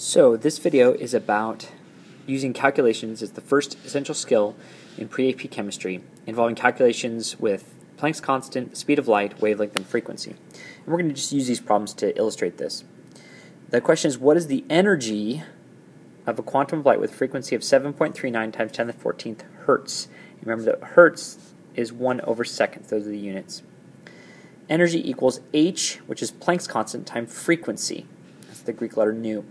So this video is about using calculations as the first essential skill in pre-AP chemistry involving calculations with Planck's constant, speed of light, wavelength, and frequency. And we're going to just use these problems to illustrate this. The question is what is the energy of a quantum of light with frequency of 7.39 times 10 to the 14th hertz? Remember that hertz is 1 over seconds. Those are the units. Energy equals h, which is Planck's constant, times frequency. That's the Greek letter nu.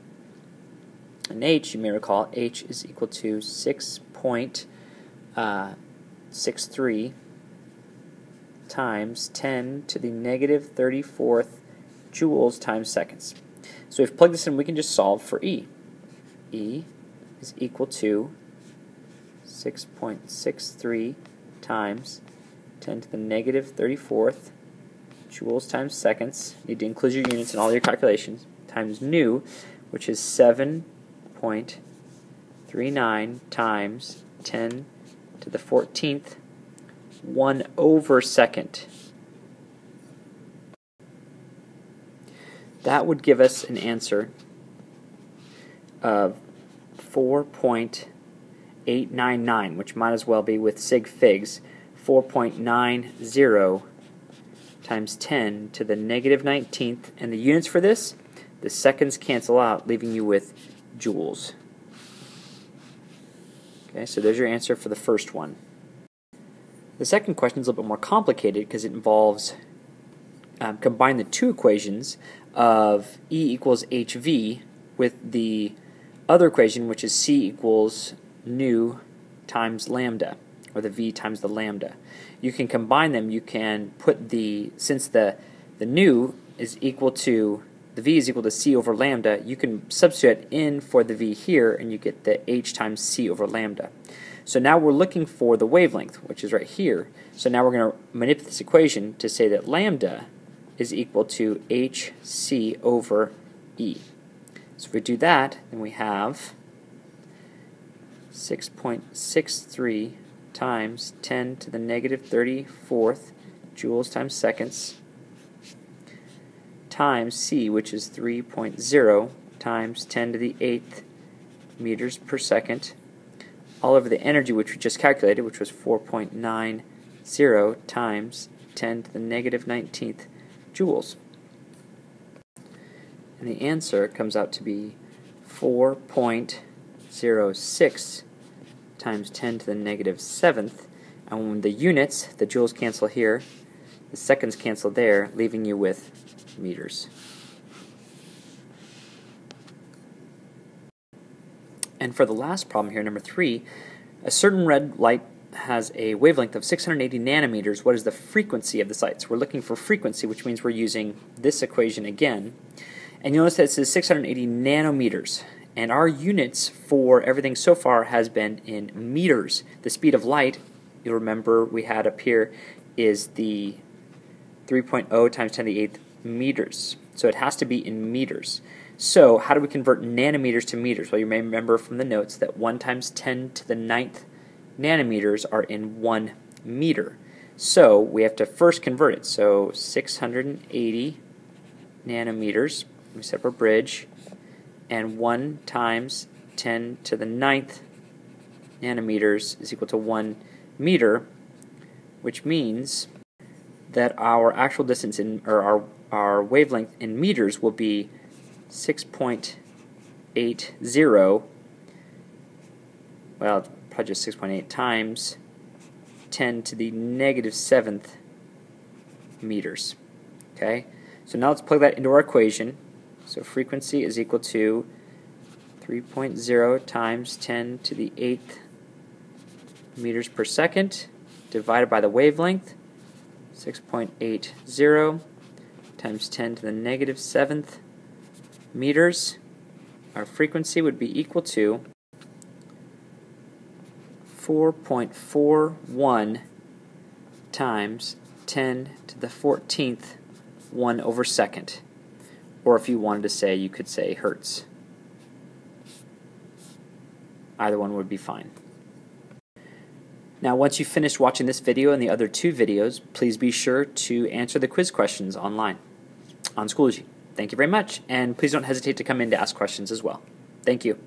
And h, you may recall, h is equal to 6.63 uh, times 10 to the negative 34th joules times seconds. So if we plug this in, we can just solve for E. E is equal to 6.63 times 10 to the negative 34th joules times seconds. You need to include your units in all your calculations, times nu, which is 7 0.39 times 10 to the 14th 1 over second. That would give us an answer of 4.899, which might as well be with sig figs, 4.90 times 10 to the negative 19th. And the units for this, the seconds cancel out, leaving you with joules. Okay, so there's your answer for the first one. The second question is a little bit more complicated because it involves um, combine the two equations of E equals HV with the other equation, which is C equals nu times lambda, or the V times the lambda. You can combine them. You can put the, since the, the nu is equal to the v is equal to c over lambda, you can substitute in for the v here, and you get the h times c over lambda. So now we're looking for the wavelength, which is right here. So now we're going to manipulate this equation to say that lambda is equal to hc over e. So if we do that, then we have 6.63 times 10 to the negative 34th joules times seconds times c, which is 3.0 times 10 to the 8th meters per second, all over the energy which we just calculated, which was 4.90 times 10 to the negative 19th joules. And the answer comes out to be 4.06 times 10 to the negative 7th. And when the units, the joules cancel here, the seconds cancel there, leaving you with meters. And for the last problem here, number three, a certain red light has a wavelength of 680 nanometers. What is the frequency of the light? So we're looking for frequency, which means we're using this equation again. And you'll notice that it says 680 nanometers. And our units for everything so far has been in meters. The speed of light, you'll remember we had up here, is the 3.0 times 10 to the 8th meters. So it has to be in meters. So how do we convert nanometers to meters? Well, you may remember from the notes that 1 times 10 to the ninth nanometers are in 1 meter. So we have to first convert it. So 680 nanometers, we set up our bridge, and 1 times 10 to the ninth nanometers is equal to 1 meter, which means that our actual distance in, or our our wavelength in meters will be 6.80, well, probably just 6.8 times 10 to the negative 7th meters. Okay, so now let's plug that into our equation. So frequency is equal to 3.0 times 10 to the 8th meters per second divided by the wavelength, 6.80 times 10 to the negative 7th meters, our frequency would be equal to 4.41 times 10 to the 14th 1 over second. Or if you wanted to say, you could say hertz. Either one would be fine. Now, once you've finished watching this video and the other two videos, please be sure to answer the quiz questions online on Schoology. Thank you very much, and please don't hesitate to come in to ask questions as well. Thank you.